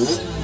Ooh.